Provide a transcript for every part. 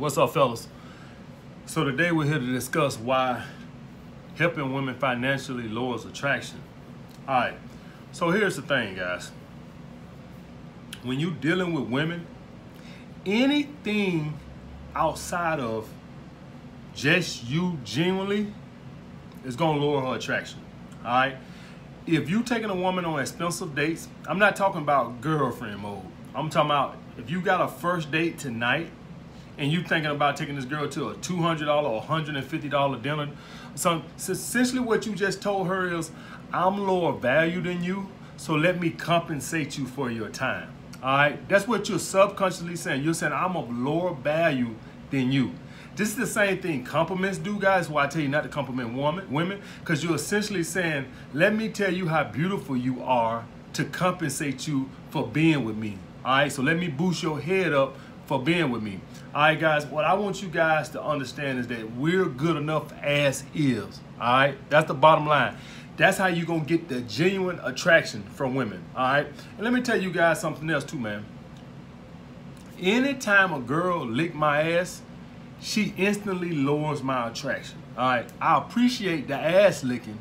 What's up, fellas? So today we're here to discuss why helping women financially lowers attraction. All right. So here's the thing, guys. When you're dealing with women, anything outside of just you genuinely is gonna lower her attraction. All right. If you're taking a woman on expensive dates, I'm not talking about girlfriend mode. I'm talking about if you got a first date tonight and you thinking about taking this girl to a $200 or $150 dinner, so essentially what you just told her is, I'm lower value than you, so let me compensate you for your time. All right, that's what you're subconsciously saying. You're saying I'm of lower value than you. This is the same thing compliments do, guys. Why I tell you not to compliment woman, women, because you're essentially saying, let me tell you how beautiful you are to compensate you for being with me. All right, so let me boost your head up for being with me. All right, guys, what I want you guys to understand is that we're good enough as is. All right, that's the bottom line. That's how you're gonna get the genuine attraction from women. All right, and let me tell you guys something else too, man. Anytime a girl lick my ass, she instantly lowers my attraction. All right, I appreciate the ass licking,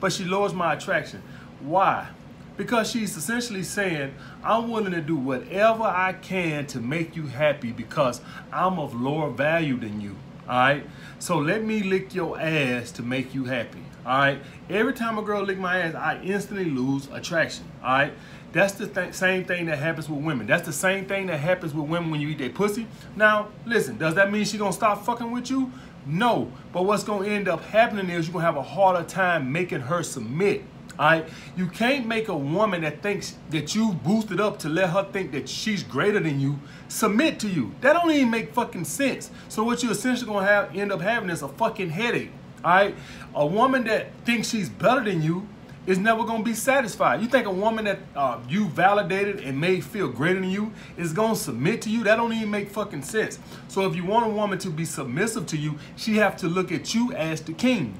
but she lowers my attraction. Why? Because she's essentially saying, I'm willing to do whatever I can to make you happy because I'm of lower value than you. All right. So let me lick your ass to make you happy. All right. Every time a girl lick my ass, I instantly lose attraction. All right. That's the th same thing that happens with women. That's the same thing that happens with women when you eat their pussy. Now, listen, does that mean she gonna stop fucking with you? No. But what's gonna end up happening is you're gonna have a harder time making her submit. Right, you can't make a woman that thinks that you boosted up to let her think that she's greater than you submit to you. That don't even make fucking sense. So what you essentially gonna have end up having is a fucking headache. All right, a woman that thinks she's better than you is never gonna be satisfied. You think a woman that uh, you validated and made feel greater than you is gonna submit to you? That don't even make fucking sense. So if you want a woman to be submissive to you, she have to look at you as the king.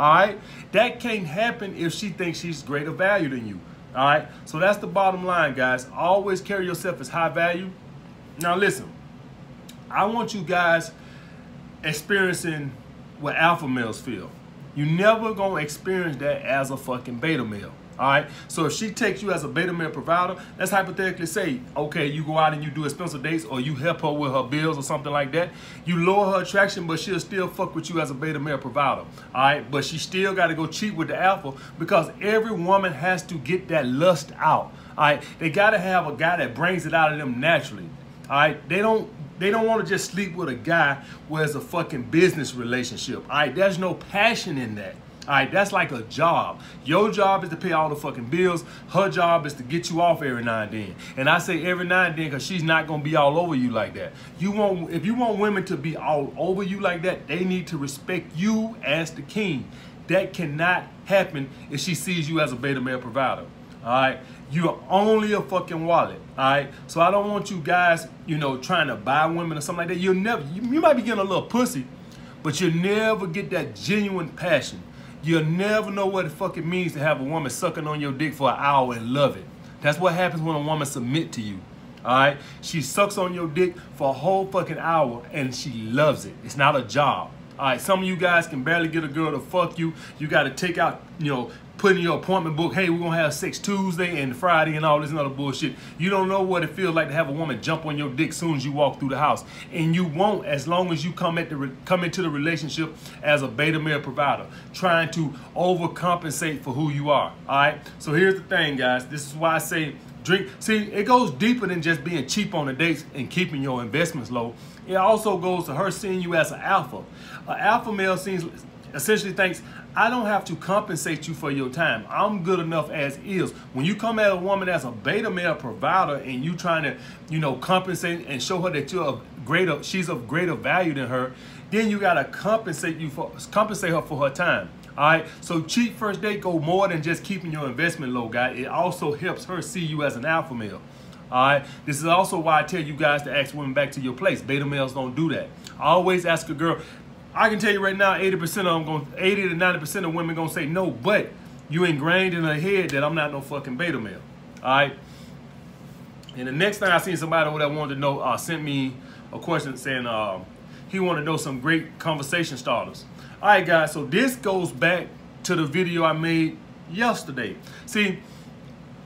All right? That can't happen if she thinks she's greater value than you. All right? So that's the bottom line, guys. Always carry yourself as high value. Now, listen, I want you guys experiencing what alpha males feel. You never gonna experience that as a fucking beta male. All right. So if she takes you as a beta male provider, let's hypothetically say, okay, you go out and you do expensive dates or you help her with her bills or something like that. You lower her attraction, but she'll still fuck with you as a beta male provider. All right. But she still got to go cheat with the alpha because every woman has to get that lust out. All right. They got to have a guy that brings it out of them naturally. All right. They don't they don't want to just sleep with a guy where it's a fucking business relationship. All right, there's no passion in that. All right, that's like a job. Your job is to pay all the fucking bills. Her job is to get you off every now and then. And I say every now and then because she's not gonna be all over you like that. You want if you want women to be all over you like that, they need to respect you as the king. That cannot happen if she sees you as a beta male provider. All right, you're only a fucking wallet. All right, so I don't want you guys, you know, trying to buy women or something like that. You'll never. You, you might be getting a little pussy, but you'll never get that genuine passion. You'll never know what the fuck it means to have a woman sucking on your dick for an hour and love it. That's what happens when a woman submit to you. All right, she sucks on your dick for a whole fucking hour and she loves it. It's not a job. All right, some of you guys can barely get a girl to fuck you. You got to take out, you know, put in your appointment book, hey, we're to have sex Tuesday and Friday and all this other bullshit. You don't know what it feels like to have a woman jump on your dick soon as you walk through the house. And you won't as long as you come, at the come into the relationship as a beta male provider, trying to overcompensate for who you are. All right? So here's the thing, guys. This is why I say drink. See, it goes deeper than just being cheap on the dates and keeping your investments low. It also goes to her seeing you as an alpha. An alpha male seems essentially thinks I don't have to compensate you for your time. I'm good enough as is. When you come at a woman as a beta male provider and you trying to, you know, compensate and show her that you're of greater, she's of greater value than her, then you gotta compensate you for compensate her for her time. All right. So cheap first date go more than just keeping your investment low, guy. It also helps her see you as an alpha male. All right. This is also why I tell you guys to ask women back to your place. Beta males don't do that. I always ask a girl. I can tell you right now, 80% of them going, 80 to 90% of women gonna say no, but you ingrained in her head that I'm not no fucking beta male. All right. And the next thing I seen somebody that wanted to know uh, sent me a question saying, uh, he wanted to know some great conversation starters. All right, guys, so this goes back to the video I made yesterday. See,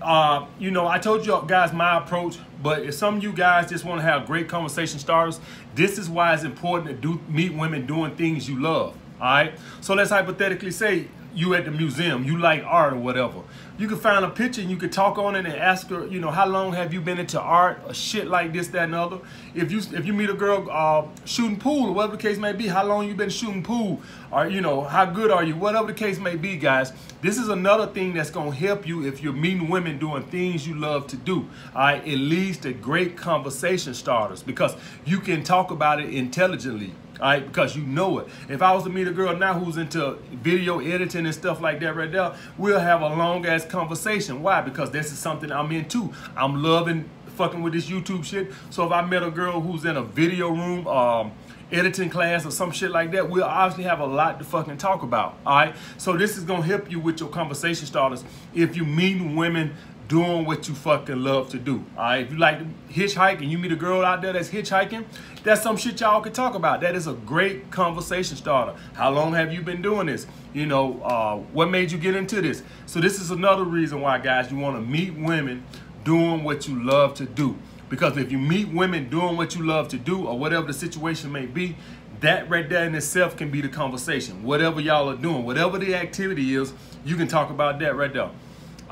uh, you know, I told you guys my approach, but if some of you guys just want to have great conversation starters, this is why it's important to do meet women doing things you love. All right. So let's hypothetically say you at the museum, you like art or whatever. You can find a picture and you can talk on it and ask her, you know, how long have you been into art or shit like this, that, and other. If you if you meet a girl uh, shooting pool or whatever the case may be, how long you been shooting pool or, you know, how good are you, whatever the case may be, guys. This is another thing that's going to help you if you're meeting women doing things you love to do. All right, it leads to great conversation starters because you can talk about it intelligently all right, because you know it. If I was to meet a girl now who's into video editing and stuff like that right there, we'll have a long ass conversation. Why? Because this is something I'm into. I'm loving fucking with this YouTube shit. So if I met a girl who's in a video room, um, editing class or some shit like that, we'll obviously have a lot to fucking talk about. All right. So this is gonna help you with your conversation starters if you meet women doing what you fucking love to do. All right, if you like to hitchhike and you meet a girl out there that's hitchhiking, that's some shit y'all can talk about. That is a great conversation starter. How long have you been doing this? You know, uh, what made you get into this? So this is another reason why, guys, you want to meet women doing what you love to do. Because if you meet women doing what you love to do or whatever the situation may be, that right there in itself can be the conversation. Whatever y'all are doing, whatever the activity is, you can talk about that right there.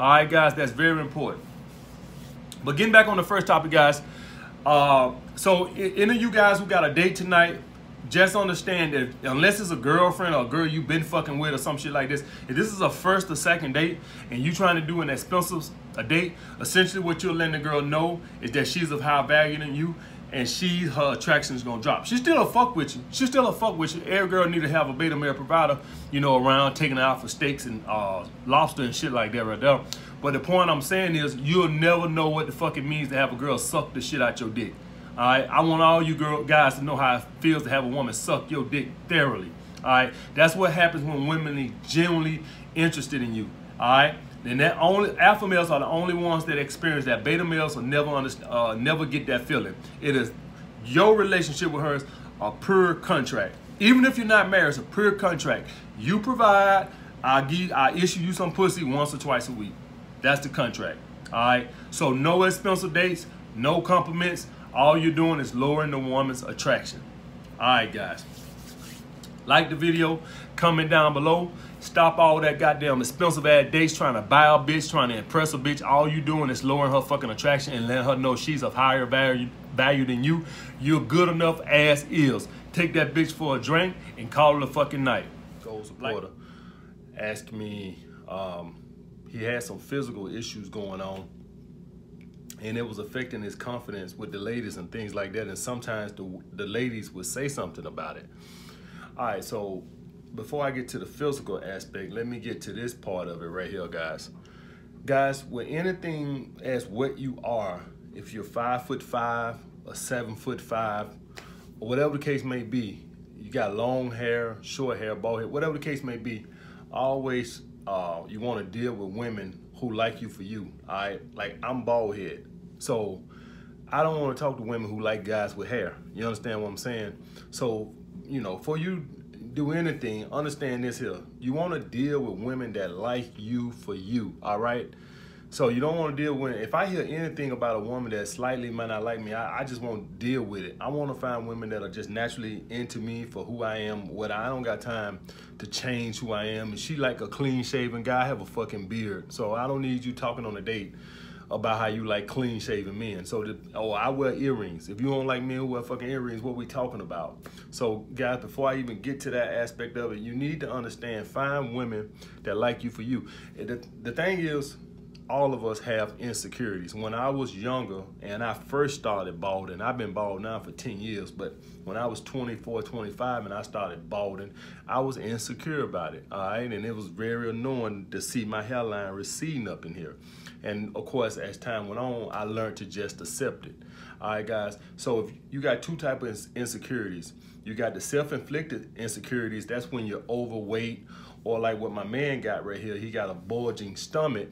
All right, guys, that's very important. But getting back on the first topic, guys. Uh, so any of you guys who got a date tonight, just understand that unless it's a girlfriend or a girl you've been fucking with or some shit like this, if this is a first or second date and you're trying to do an expensive a date, essentially what you're letting the girl know is that she's of higher value than you and she her attraction is gonna drop. She's still a fuck with you. She's still a fuck with you. Every girl need to have a beta male provider, you know, around taking her out for steaks and uh, lobster and shit like that right there. But the point I'm saying is you'll never know what the fuck it means to have a girl suck the shit out your dick. All right, I want all you girl guys to know how it feels to have a woman suck your dick thoroughly. All right, that's what happens when women are genuinely interested in you. All and that only alpha males are the only ones that experience that. Beta males will never understand, uh, never get that feeling. It is your relationship with her is a pure contract. Even if you're not married, it's a pure contract. You provide, I give, I issue you some pussy once or twice a week. That's the contract. All right. So no expensive dates, no compliments. All you're doing is lowering the woman's attraction. All right, guys. Like the video, comment down below. Stop all that goddamn expensive ass dates trying to buy a bitch, trying to impress a bitch. All you doing is lowering her fucking attraction and letting her know she's of higher value value than you. You're good enough as is. Take that bitch for a drink and call it a fucking night. Gold supporter asked me, um, he had some physical issues going on and it was affecting his confidence with the ladies and things like that. And sometimes the, the ladies would say something about it. All right, so before I get to the physical aspect, let me get to this part of it right here, guys. Guys, with anything as what you are, if you're five foot five or seven foot five, or whatever the case may be, you got long hair, short hair, bald head, whatever the case may be, always uh, you want to deal with women who like you for you. All right, like I'm bald head, so I don't want to talk to women who like guys with hair. You understand what I'm saying? So you know, for you do anything, understand this here. You want to deal with women that like you for you, all right? So you don't want to deal with, if I hear anything about a woman that slightly might not like me, I, I just won't deal with it. I want to find women that are just naturally into me for who I am, what I don't got time to change who I am. And she like a clean shaven guy, I have a fucking beard. So I don't need you talking on a date about how you like clean shaven men. So, the, oh, I wear earrings. If you don't like men who wear fucking earrings, what we talking about? So, guys, before I even get to that aspect of it, you need to understand, find women that like you for you. The, the thing is, all of us have insecurities. When I was younger and I first started balding, I've been bald now for 10 years, but when I was 24, 25 and I started balding, I was insecure about it, all right? And it was very annoying to see my hairline receding up in here. And of course, as time went on, I learned to just accept it. All right, guys. So if you got two type of insecurities, you got the self-inflicted insecurities. That's when you're overweight, or like what my man got right here. He got a bulging stomach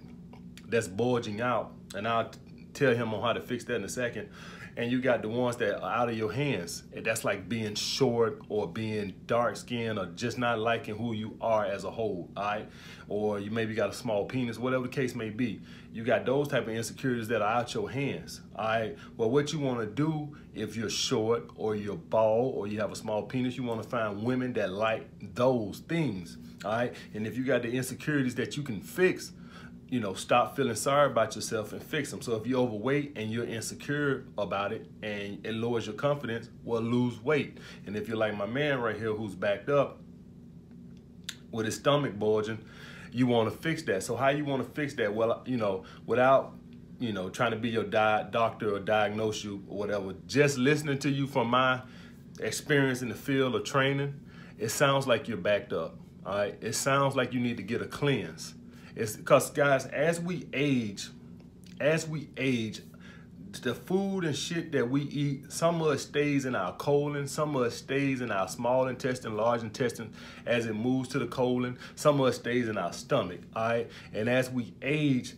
that's bulging out, and I'll tell him on how to fix that in a second. And you got the ones that are out of your hands. And that's like being short or being dark skinned or just not liking who you are as a whole, all right? Or you maybe got a small penis, whatever the case may be. You got those type of insecurities that are out your hands, all right? Well, what you want to do if you're short or you're bald or you have a small penis, you want to find women that like those things, all right? And if you got the insecurities that you can fix, you know, stop feeling sorry about yourself and fix them. So if you're overweight and you're insecure about it and it lowers your confidence, well, lose weight. And if you're like my man right here who's backed up with his stomach bulging, you want to fix that. So how you want to fix that? Well, you know, without you know trying to be your di doctor or diagnose you or whatever, just listening to you from my experience in the field of training, it sounds like you're backed up. All right, it sounds like you need to get a cleanse. It's because guys, as we age, as we age, the food and shit that we eat, some of it stays in our colon, some of it stays in our small intestine, large intestine as it moves to the colon, some of it stays in our stomach, all right? And as we age,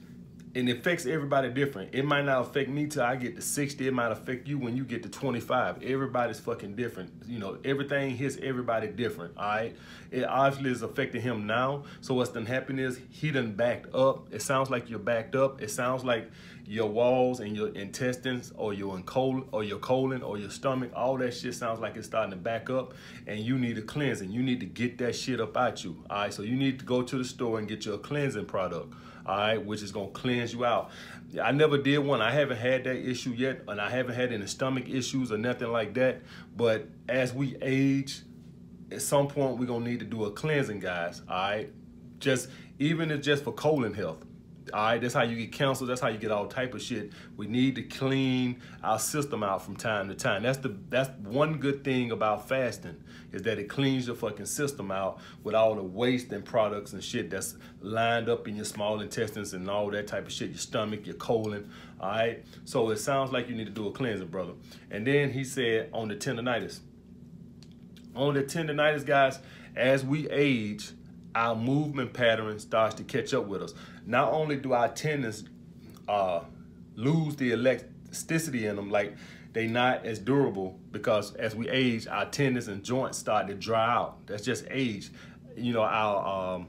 and it affects everybody different. It might not affect me till I get to 60. It might affect you when you get to 25. Everybody's fucking different. You know, everything hits everybody different, all right? It obviously is affecting him now. So what's done happened is he done backed up. It sounds like you're backed up. It sounds like your walls and your intestines or your colon or your colon or your stomach, all that shit sounds like it's starting to back up and you need a cleansing. You need to get that shit up out you, all right? So you need to go to the store and get your cleansing product all right, which is gonna cleanse you out. I never did one. I haven't had that issue yet, and I haven't had any stomach issues or nothing like that. But as we age, at some point we're gonna need to do a cleansing, guys. All right, just even if just for colon health. All right, that's how you get cancer. That's how you get all type of shit. We need to clean our system out from time to time. That's the that's one good thing about fasting is that it cleans your fucking system out with all the waste and products and shit that's lined up in your small intestines and all that type of shit, your stomach, your colon. All right, so it sounds like you need to do a cleansing, brother. And then he said on the tendonitis. On the tendonitis, guys, as we age, our movement pattern starts to catch up with us. Not only do our tendons uh, lose the elasticity in them, like they not as durable because as we age, our tendons and joints start to dry out. That's just age. You know, our um,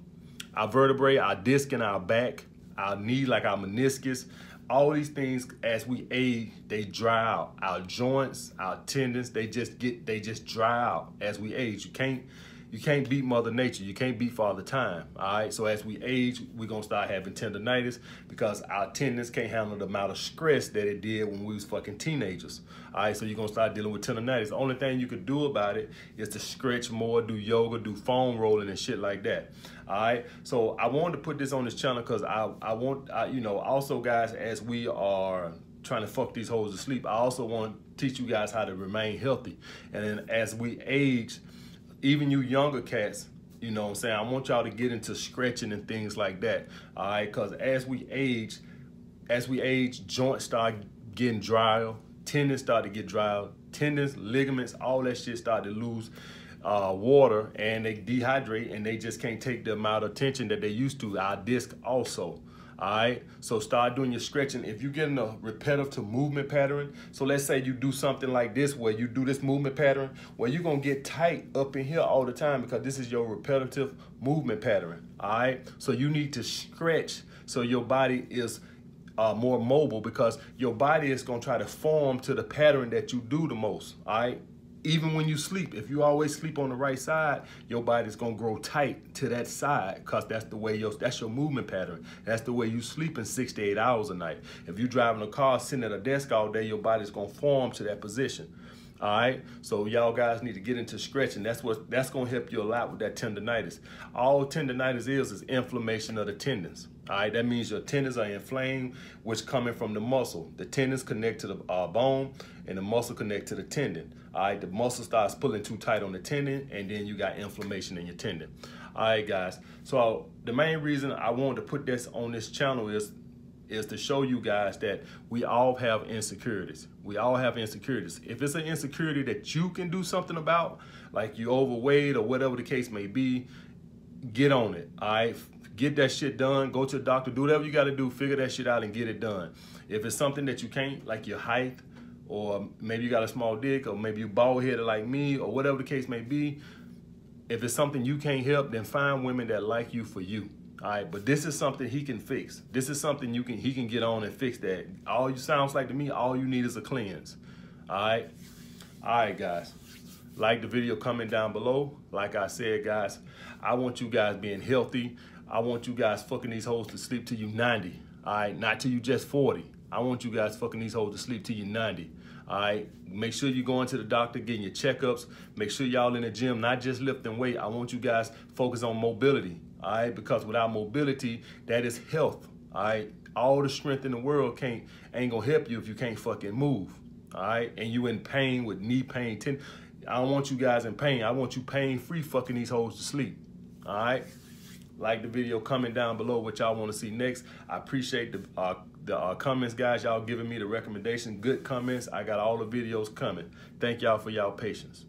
our vertebrae, our disc in our back, our knee, like our meniscus, all these things as we age, they dry out. Our joints, our tendons, they just get, they just dry out as we age. You can't you can't beat Mother Nature. You can't beat Father Time. All right. So as we age, we're gonna start having tendonitis because our tendons can't handle the amount of stress that it did when we was fucking teenagers. All right. So you're gonna start dealing with tendonitis. The only thing you could do about it is to stretch more, do yoga, do foam rolling and shit like that. All right. So I wanted to put this on this channel because I I want I, you know also guys as we are trying to fuck these hoes to sleep. I also want to teach you guys how to remain healthy. And then as we age even you younger cats, you know what I'm saying? I want y'all to get into stretching and things like that. All right, because as we age, as we age, joints start getting drier, tendons start to get drier, tendons, ligaments, all that shit start to lose uh, water and they dehydrate and they just can't take the amount of tension that they used to. Our disc also. All right, so start doing your stretching. If you're getting a repetitive to movement pattern, so let's say you do something like this where you do this movement pattern, where you're gonna get tight up in here all the time because this is your repetitive movement pattern. All right, so you need to stretch so your body is uh, more mobile because your body is gonna try to form to the pattern that you do the most. All right, even when you sleep, if you always sleep on the right side, your body's gonna grow tight to that side because that's the way your that's your movement pattern. That's the way you sleep in six to eight hours a night. If you're driving a car, sitting at a desk all day, your body's gonna form to that position. All right, so y'all guys need to get into stretching. That's what that's gonna help you a lot with that tendonitis. All tendonitis is is inflammation of the tendons. All right, that means your tendons are inflamed, which coming from the muscle. The tendons connect to the uh, bone, and the muscle connect to the tendon. All right, the muscle starts pulling too tight on the tendon, and then you got inflammation in your tendon. All right, guys. So the main reason I wanted to put this on this channel is is to show you guys that we all have insecurities. We all have insecurities. If it's an insecurity that you can do something about, like you're overweight or whatever the case may be, get on it. All right, get that shit done. Go to the doctor. Do whatever you got to do. Figure that shit out and get it done. If it's something that you can't, like your height or maybe you got a small dick, or maybe you bald headed like me, or whatever the case may be. If it's something you can't help, then find women that like you for you. All right, but this is something he can fix. This is something you can he can get on and fix that. All you sounds like to me, all you need is a cleanse. All right, all right, guys. Like the video comment down below. Like I said, guys, I want you guys being healthy. I want you guys fucking these hoes to sleep till you 90. All right, not till you just 40. I want you guys fucking these hoes to sleep till you 90. All right, make sure you're going to the doctor, getting your checkups. Make sure y'all in the gym, not just lifting weight. I want you guys focus on mobility all right? Because without mobility, that is health, all right? All the strength in the world can't ain't gonna help you if you can't fucking move, all right? And you in pain with knee pain. Ten, I don't want you guys in pain. I want you pain free fucking these hoes to sleep, all right? Like the video, comment down below what y'all want to see next. I appreciate the uh, the uh, comments, guys. Y'all giving me the recommendation. Good comments. I got all the videos coming. Thank y'all for y'all patience.